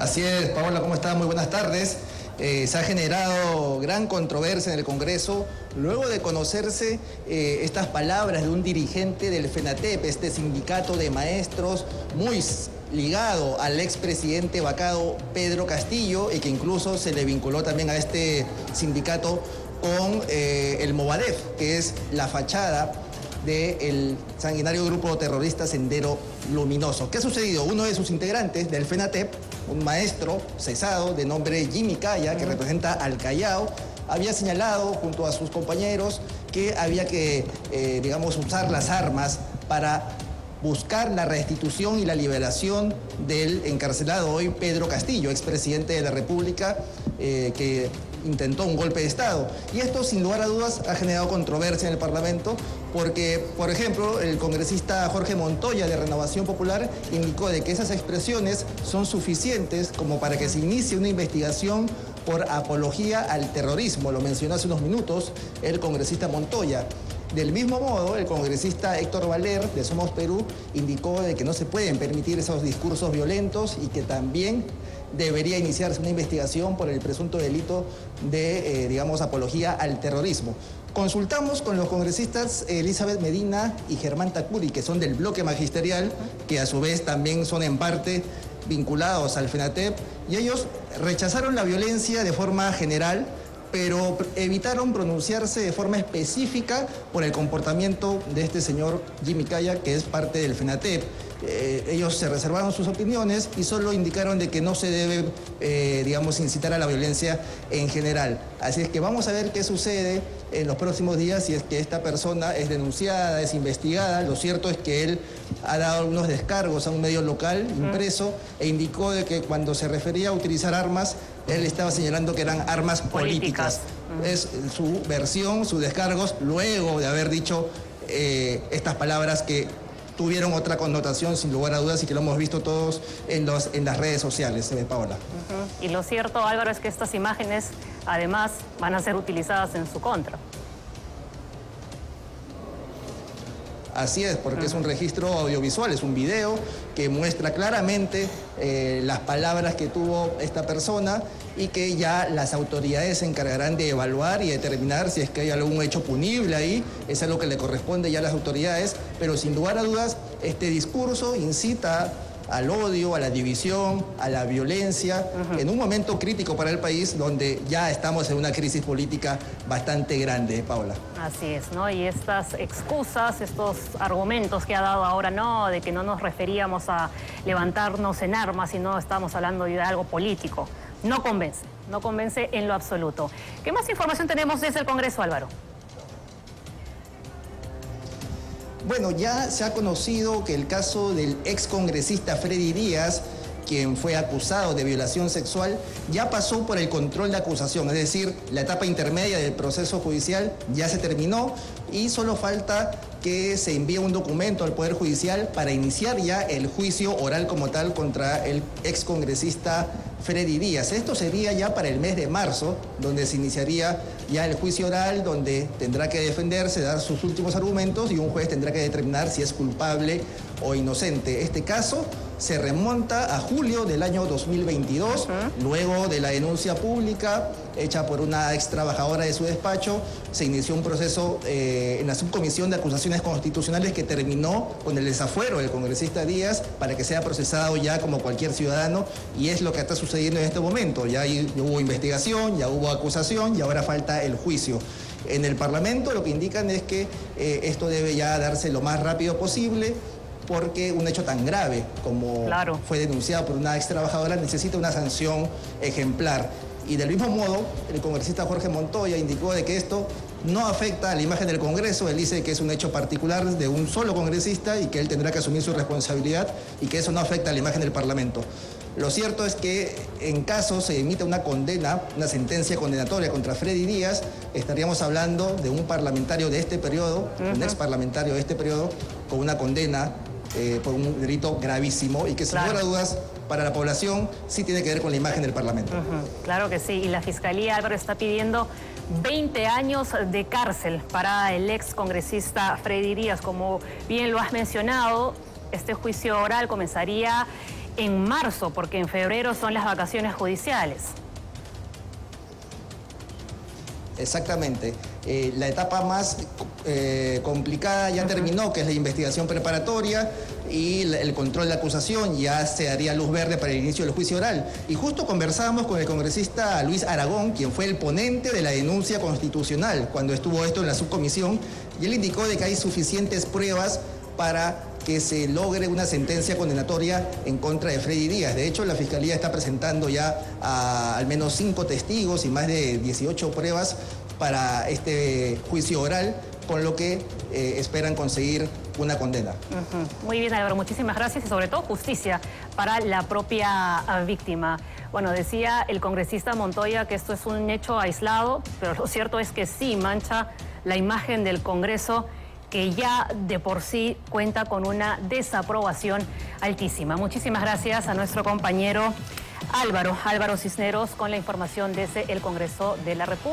Así es, Paola, ¿cómo está? Muy buenas tardes. Eh, se ha generado gran controversia en el Congreso luego de conocerse eh, estas palabras de un dirigente del FENATEP, este sindicato de maestros muy ligado al expresidente vacado Pedro Castillo y que incluso se le vinculó también a este sindicato con eh, el Movadef, que es la fachada del sanguinario grupo terrorista Sendero Luminoso. ¿Qué ha sucedido? Uno de sus integrantes del FENATEP, un maestro cesado de nombre Jimmy Calla, que representa al Callao, había señalado junto a sus compañeros que había que, eh, digamos, usar las armas para buscar la restitución y la liberación del encarcelado hoy Pedro Castillo, expresidente de la República, eh, que intentó un golpe de Estado. Y esto, sin lugar a dudas, ha generado controversia en el Parlamento porque, por ejemplo, el congresista Jorge Montoya de Renovación Popular indicó de que esas expresiones son suficientes como para que se inicie una investigación por apología al terrorismo. Lo mencionó hace unos minutos el congresista Montoya. Del mismo modo, el congresista Héctor Valer de Somos Perú indicó que no se pueden permitir esos discursos violentos y que también debería iniciarse una investigación por el presunto delito de, eh, digamos, apología al terrorismo. Consultamos con los congresistas Elizabeth Medina y Germán Tacuri, que son del bloque magisterial, que a su vez también son en parte vinculados al FENATEP, y ellos rechazaron la violencia de forma general, pero evitaron pronunciarse de forma específica por el comportamiento de este señor Jimmy Calla, que es parte del FENATEP. Eh, ellos se reservaron sus opiniones y solo indicaron de que no se debe, eh, digamos, incitar a la violencia en general. Así es que vamos a ver qué sucede en los próximos días si es que esta persona es denunciada, es investigada. Lo cierto es que él ha dado algunos descargos a un medio local impreso e indicó de que cuando se refería a utilizar armas, él estaba señalando que eran armas políticas. Es su versión, sus descargos, luego de haber dicho eh, estas palabras que tuvieron otra connotación sin lugar a dudas y que lo hemos visto todos en, los, en las redes sociales, eh, Paola. Y lo cierto, Álvaro, es que estas imágenes además van a ser utilizadas en su contra. Así es, porque es un registro audiovisual, es un video que muestra claramente eh, las palabras que tuvo esta persona y que ya las autoridades se encargarán de evaluar y determinar si es que hay algún hecho punible ahí, es algo que le corresponde ya a las autoridades, pero sin lugar a dudas este discurso incita al odio, a la división, a la violencia, en un momento crítico para el país donde ya estamos en una crisis política bastante grande, Paula. Así es, ¿no? Y estas excusas, estos argumentos que ha dado ahora, no, de que no nos referíamos a levantarnos en armas, sino estamos hablando de algo político, no convence, no convence en lo absoluto. ¿Qué más información tenemos desde el Congreso, Álvaro? Bueno, ya se ha conocido que el caso del ex congresista Freddy Díaz, quien fue acusado de violación sexual, ya pasó por el control de acusación, es decir, la etapa intermedia del proceso judicial ya se terminó y solo falta que se envíe un documento al Poder Judicial para iniciar ya el juicio oral como tal contra el ex congresista Freddy Díaz. Esto sería ya para el mes de marzo, donde se iniciaría ya el juicio oral, donde tendrá que defenderse, dar sus últimos argumentos y un juez tendrá que determinar si es culpable o inocente. Este caso se remonta a julio del año 2022, luego de la denuncia pública hecha por una ex trabajadora de su despacho, se inició un proceso eh, en la subcomisión de acusaciones constitucionales que terminó con el desafuero del congresista Díaz para que sea procesado ya como cualquier ciudadano y es lo que está sucediendo en este momento. Ya, hubo investigación, ya hubo acusación y ahora falta el juicio. En el Parlamento lo que indican es que eh, esto debe ya darse lo más rápido posible porque un hecho tan grave como fue denunciado por una ex trabajadora necesita una sanción ejemplar. Y del mismo modo, el congresista Jorge Montoya indicó de que esto no afecta a la imagen del Congreso. Él dice que es un hecho particular de un solo congresista y que él tendrá que asumir su responsabilidad y que eso no afecta a la imagen del Parlamento. Lo cierto es que en caso se emita una condena, una sentencia condenatoria contra Freddy Díaz, estaríamos hablando de un parlamentario de este periodo, un ex parlamentario de este periodo, con una condena eh, por un delito gravísimo y que sin lugar a dudas para la población sí tiene que ver con la imagen del Parlamento. Claro que sí, y la Fiscalía Álvaro está pidiendo 20 años de cárcel para el ex congresista Freddy Díaz. Como bien lo has mencionado, este juicio oral comenzaría en marzo, porque en febrero son las vacaciones judiciales. Exactamente. Eh, la etapa más eh, complicada ya terminó, que es la investigación preparatoria y el control de acusación. Ya se daría luz verde para el inicio del juicio oral. Y justo conversamos con el congresista Luis Aragón, quien fue el ponente de la denuncia constitucional cuando estuvo esto en la subcomisión, y él indicó de que hay suficientes pruebas para que se logre una sentencia condenatoria en contra de Freddy Díaz. De hecho, la Fiscalía está presentando ya a al menos cinco testigos y más de 18 pruebas para este juicio oral, con lo que eh, esperan conseguir una condena. Muy bien, Álvaro, muchísimas gracias y sobre todo justicia para la propia ah, víctima. Bueno, decía el congresista Montoya que esto es un hecho aislado, pero lo cierto es que sí mancha la imagen del Congreso que ya de por sí cuenta con una desaprobación altísima. Muchísimas gracias a nuestro compañero Álvaro, Álvaro Cisneros, con la información desde el Congreso de la República.